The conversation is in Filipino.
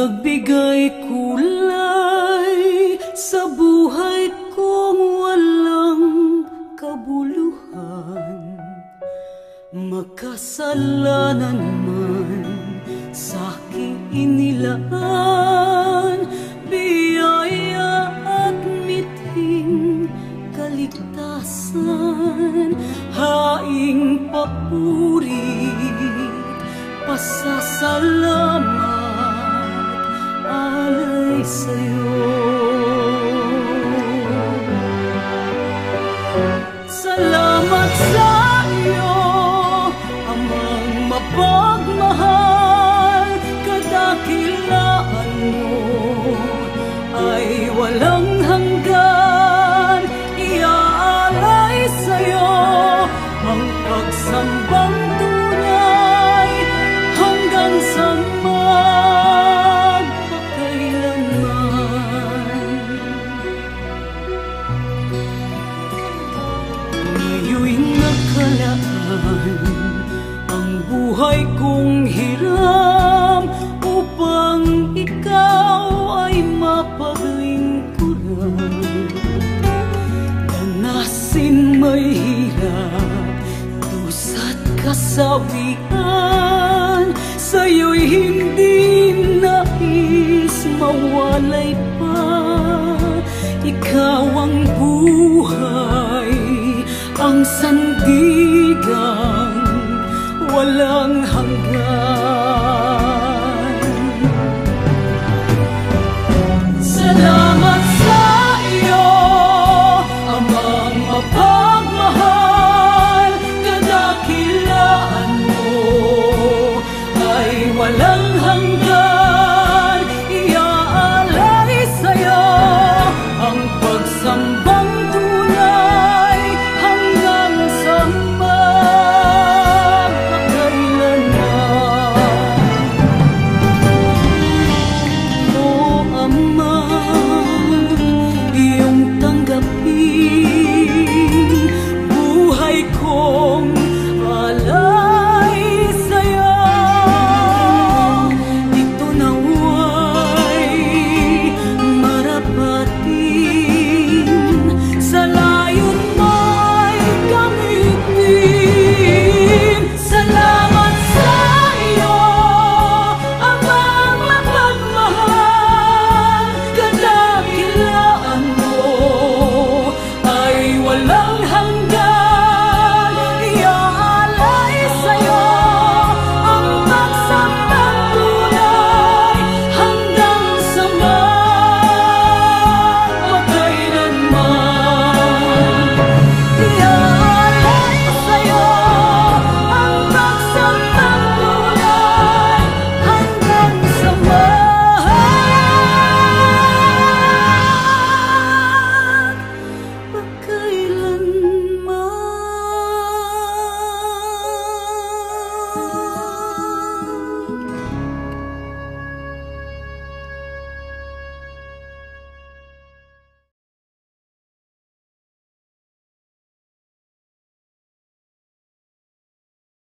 nagbigay kulay sa buhay kong walang kabuluhan. Makasalanan man sa aking inilaan, biyaya at mithing kaligtasan, haing papuri, pasasalamat, alay sa'yo. Salamat sa iyo, amang mapagmahal, nakalaan ang buhay kong hiram upang ikaw ay mapaglingkuran. Danasin may hirap, dusa't kasawian, sa'yo'y hindi nais mawalay pa. Ikaw ang buhay, upon my heart.